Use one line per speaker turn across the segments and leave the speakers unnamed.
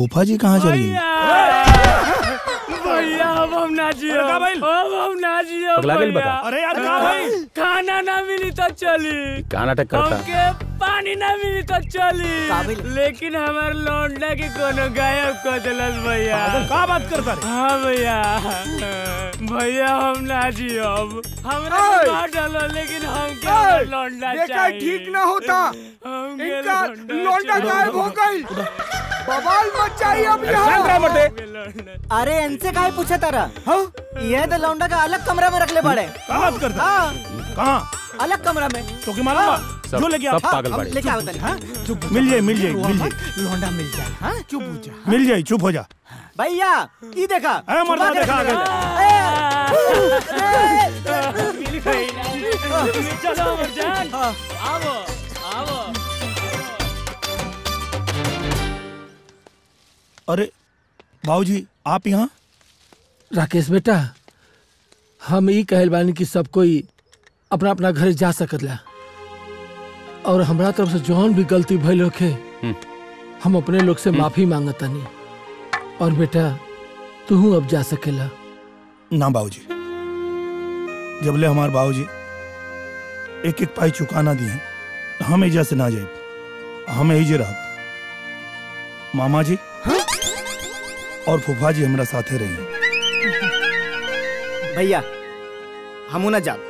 फूफा जी कहाँ चल गई?
भैया! अब हम ना जियो।
अरे का भाई?
अब हम ना जियो
पगला गइल
भैया।
बता।
अरे यार भाई?
खाना ना मिली तो चली।
का नाटक करता।
पानी ना मिली तो चली। लेकिन हमार लौंडा के कोनो गायब कर भैया।
का बात करता रे?
हाँ भैया। भैया हम ना जियो। अब हमरा डालो लेकिन हमके हमार लौंडा चाहिए
ठीक ना होता। इनका लौंडा गायब हो गई। बवाल मच अब यहाँ
अरे इनसे काहे पूछे तारा ये तो लौंडा का अलग कमरा में रख ले पड़े
का बात करता
हाँ
कहाँ
अलग कमरा में
तो की मालूम बा?
सब
जो लेके
सब पागल बाड़े
लेके आओ तनी हाँ
मिल जाए मिल जाए मिल जाए
लौंडा मिल जाए हाँ चुप हो जा
मिल जाए चुप हो जा
भैया ये देखा
ए मर्दा देखा आगे
चलो आओ आओ
अरे बाबूजी आप यहाँ?
राकेश बेटा हम ई कहल बानी कि सब कोई अपना अपना घर जा सकला और हमरा तरफ़ से जौन भी गलती भइल होखे हम अपने लोग से माफ़ी मांगतानी। और बेटा तू अब जा सकेला
ना बाबूजी। जबले हमारे बाबूजी एक एक पाई चुकाना दिए हम एजा से ना जाए। हम यही जे रह मामा जी और फूफा जी हमारा साथे रही।
भैया हमू न जाब।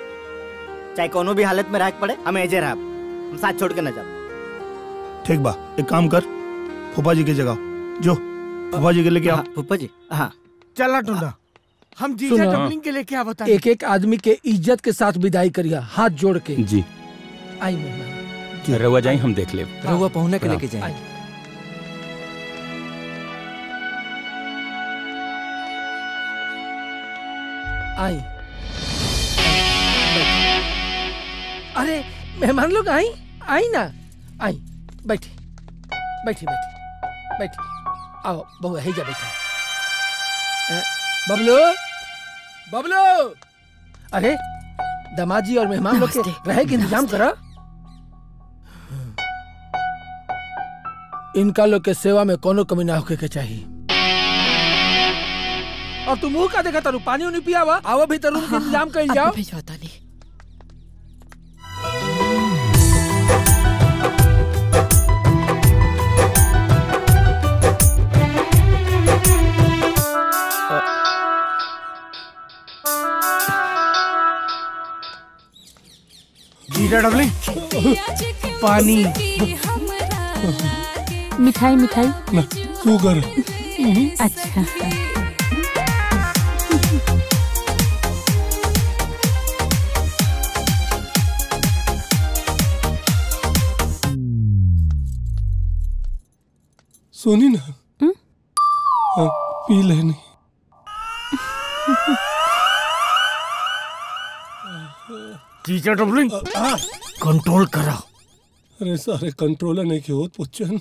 चाहे कोनो भी हालत में रह पड़े हम एजे रह हम साथ छोड़ के न जाब।
ठीक बा एक काम कर फूफा जी की जगह जो फूफा जी के लेके आ
हाँ, फूफा जी हाँ।
चला टूंडा हम जीजा। डबलिंग के लेके आवता
एक एक आदमी के इज़्ज़त के साथ विदाई करिया हाथ जोड़ के।
जी।
आई मेहमान।
रहुआ जाई हम देख ले
रहुआ पहुँचने के लेके जाए
आई। अरे मेहमान लोग आई? आई ना? आई। बैठी। बैठी बैठी। बैठी। आओ बहु है जा बैठी। बबलू! बबलू! अरे दामाजी और मेहमान लोग के रहे के इंतज़ाम करा। इनका लोग के सेवा में कोनो कमी ना होके के चाहिए। और तू मुँह का देखा तारू पानी उनी हुआ आवा भी रूम के इंतज़ाम कर जाओ।
भिजवाता नहीं
जीजा डबलिंग पानी।
मिठाई मिठाई।
शुगर।
अच्छा।
सुनी ना? हाँ, पी लेनी
जीजा डबलिंग कंट्रोल करा।
अरे सारे कंट्रोलर नहीं की होत पुच्छन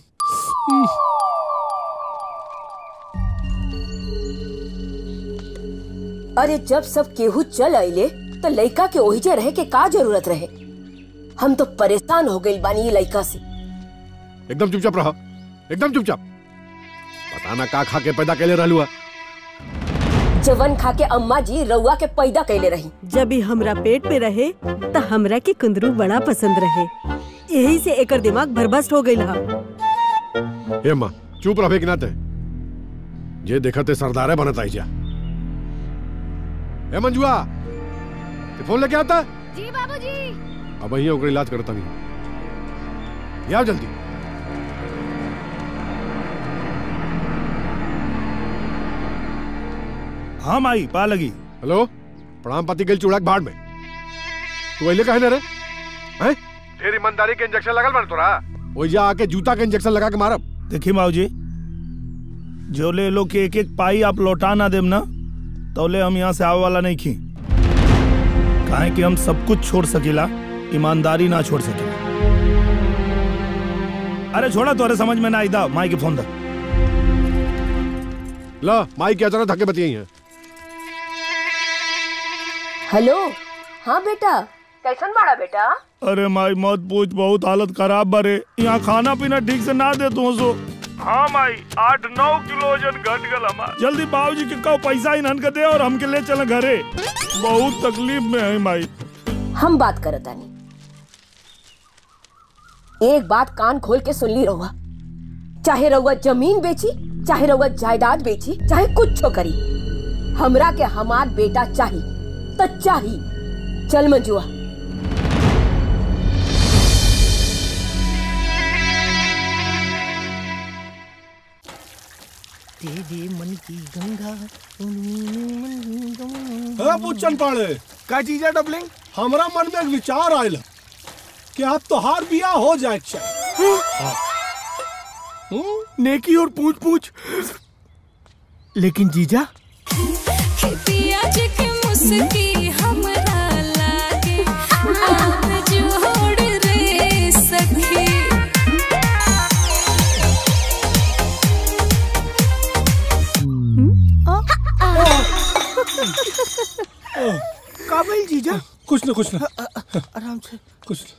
अरे जब सब केहू चल आइले तो लइका के ओहिजे रहे के का ज़रूरत रहे? हम तो परेशान हो गइल बानी ये लइका से।
एकदम चुपचाप रहा। एकदम चुपचाप। पता ना का खा के पैदा कैले रहलुआ
जवन खा के अम्मा जी रउआ के पैदा कैले रही।
जब ही हमरा पेट में रहे त हमरा के कुंदरू बड़ा पसंद रहे। यही से एकर दिमाग भरबस्ट हो गई हा।
ए माँ चुप रहे कि ना ते जे देखते सरदारे बनत आई जा। ए मंजुआ ते फ़ोन लेके आता।
जी बाबूजी।
अब यहाँ ओकर इलाज करता नहीं आओ जल्दी।
हम आई पा लगी
हेलो? प्रणाम पाती गई चूड़ाक भाड़ में। तू अइले कहे ना रे? हैं? फिर ईमानदारी के इंजेक्शन लगल बन तोरा। ओइ जा आके जूता के इंजेक्शन लगा के मारब।
देखिए बाबूजी जो ले लो के एक एक पाई आप लौटा ना देम ना तौले हम यहाँ से आवे वाला नहीं खी। काहे कि हम सब कुछ छोड़ सकेला ईमानदारी ना छोड़ सकेला। अरे छोड़ा तो अरे समझ में ना आई दा माई के फ़ोन दा।
ला माई के अचानक धक्के बतियाई हैं।
हेलो? हाँ बेटा। कैसन बाड़ा बेटा?
अरे माई मत पूछ बहुत हालत खराब बारे। यहाँ खाना पीना ठीक से ना दे तू सो हाँ माई आठ नौ किलो वज़न घट गल हमार। जल्दी बाबूजी के कहो पैसा इन्हन के दे और हमके ले चले घरे। बहुत तकलीफ़ में है माई।
हम बात करत तानी। एक बात कान खोल के सुन ली रहुआ। चाहे रहुआ ज़मीन बेची चाहे रहुआ जायदाद बेची चाहे कुछ करी। हमरा के हमार बेटा चाही। तो चाही चल मंजुआ।
तेरे मन की गंगा
ए पुच्छन पाड़े
का चीजा डबलिंग?
हमरा मन में एक विचार आयल कि अब तोहार बियाह हो जाए
नेकी और पूछ पूछ लेकिन जीजा?
पियाज हमरा लागे आम जोड़ रे सखी।
का जीजा।
कुछ ना कुछ ना।
आराम से।
कुछ एक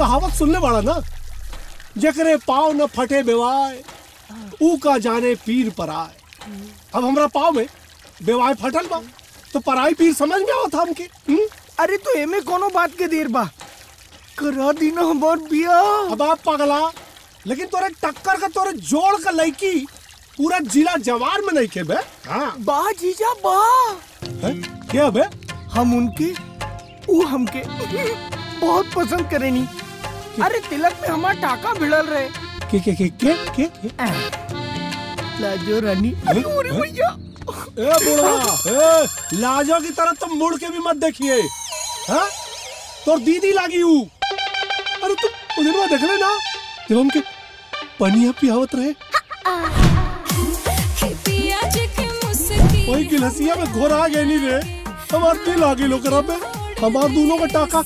कहावत सुनने वाला ना? जकरे पाँव न फटे बेवाय ऊ का जाने पीर पर आए अब हमरा पाँव में बेवाय फटल बा तो पराई पीर समझ में आवत हमके हम्म?
अरे तो एमे कोनो बात के देर बा। करा दी ना हमार बियाह
अब आप पगला लेकिन तोरे टक्कर का तोरे जोड़ का लड़की पूरा जिला जवार में नहीं के बे हाँ?
बा जीजा बा।
हैं? क्या बे?
हम उनके वो हमके बहुत पसंद करेनी। अरे तिलक में हमार टाका भिड़ल रहे।
के के के के के के?
लाजो रानी। अरे भैया।
ए बुढ़वा ए लाजो की तरह तुम मुड़ के भी मत देखिए। हाँ? तो दीदी लागी हूँ। अरे तुम उधर देख ले ना जब हम के पनिया पियावत रहे। वही गिलहसिया में घोरा गए नहीं रे। हमार दिल आ गई ओकरा पे हमार दोनों का टाका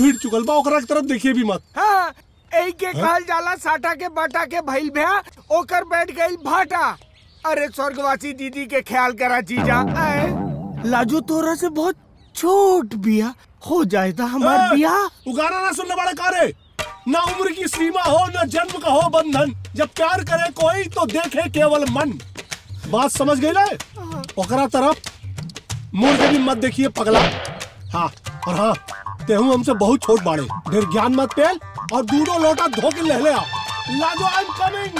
भीड़ चुकल बा ओकरा की तरफ़ देखिए भी मत।
हाँ एक के खाल जाला साटा के बाटा के भइल भया ओकर बैठ गई भाटा। अरे स्वर्गवासी दीदी के ख्याल करा जीजा आए। लाजो तोरा से बहुत छोट बिया। हो जाए था हमार बिया।
उगाना ना सुनने वाले कारे ना उम्र की सीमा हो ना जन्म का हो बंधन। जब प्यार करे कोई तो देखे केवल मन। बात समझ गई ना? ओकरा तरफ़ मुड़ के भी मत देखिए पगला। हाँ और हाँ तेहू हमसे बहुत छोट बाड़े। ढेर ज्ञान मत पेल और दूधो लोटा धो के ले लाजो आई एम कमिंग।